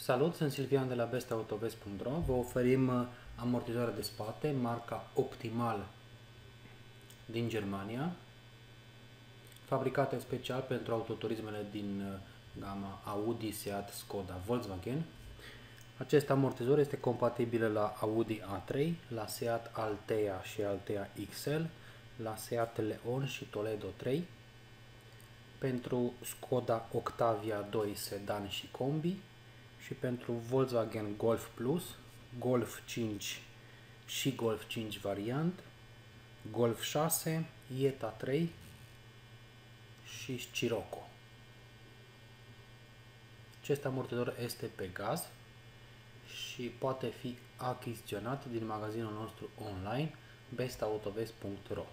Salut, sunt Silvian de la bestautovest.ro. Vă oferim uh, amortizoare de spate, marca Optimal din Germania, fabricate special pentru autoturismele din uh, gama Audi, Seat, Skoda, Volkswagen. Acest amortizor este compatibil la Audi A3, la Seat Altea și Altea XL, la Seat Leon și Toledo 3, pentru Skoda Octavia 2 sedan și combi, și pentru Volkswagen Golf Plus, Golf 5 și Golf 5 variant, Golf 6, Ieta 3 și Scirocco. Acest amortizor este pe gaz și poate fi achiziționat din magazinul nostru online bestautovest.ro